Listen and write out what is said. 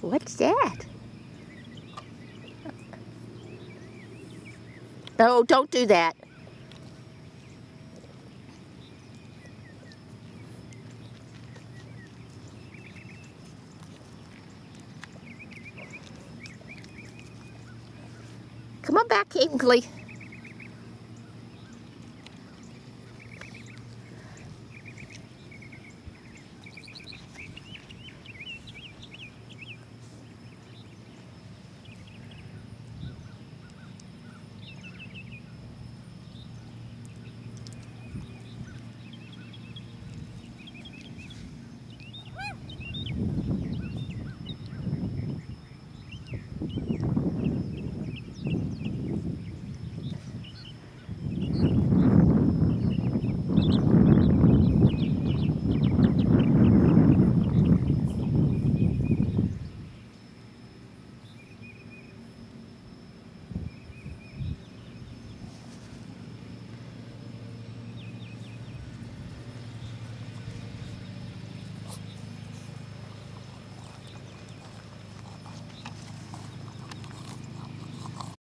What's that? Oh, don't do that. Come on back, Hinkley.